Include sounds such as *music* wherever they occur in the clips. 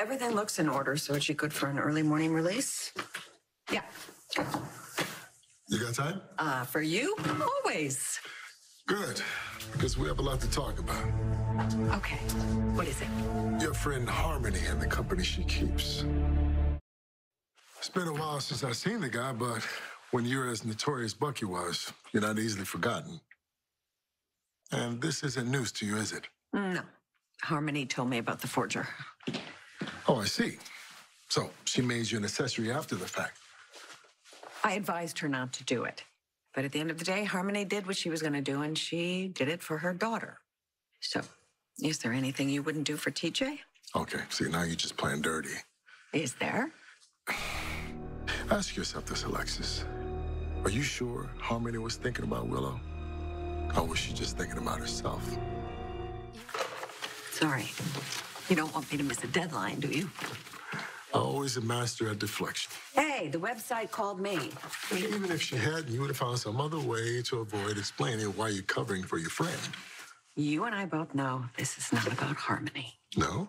Everything looks in order, so is she good for an early morning release? Yeah. You got time? Uh, for you, always. Good, because we have a lot to talk about. Okay. What is it? Your friend Harmony and the company she keeps. It's been a while since I've seen the guy, but when you're as notorious Bucky was, you're not easily forgotten. And this isn't news to you, is it? No. Harmony told me about the forger. Oh, I see. So she made you an accessory after the fact. I advised her not to do it. But at the end of the day, Harmony did what she was going to do, and she did it for her daughter. So, is there anything you wouldn't do for TJ? Okay, see, now you're just playing dirty. Is there? *sighs* Ask yourself this, Alexis. Are you sure Harmony was thinking about Willow? Or was she just thinking about herself? Sorry. You don't want me to miss a deadline, do you? Always a master at deflection. Hey, the website called me. And even if she hadn't, you would have found some other way to avoid explaining why you're covering for your friend. You and I both know this is not about Harmony. No?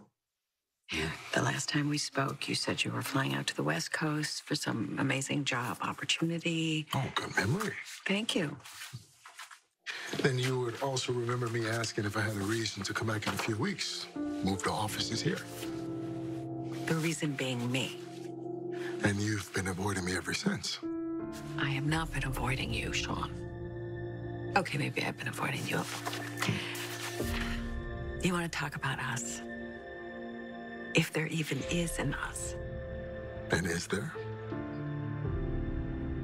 The last time we spoke, you said you were flying out to the West Coast for some amazing job opportunity. Oh, good memory. Thank you. Then you would also remember me asking if I had a reason to come back in a few weeks. Move the offices here. The reason being me. And you've been avoiding me ever since. I have not been avoiding you, Sean. Okay, maybe I've been avoiding you. You want to talk about us? If there even is an us. And is there?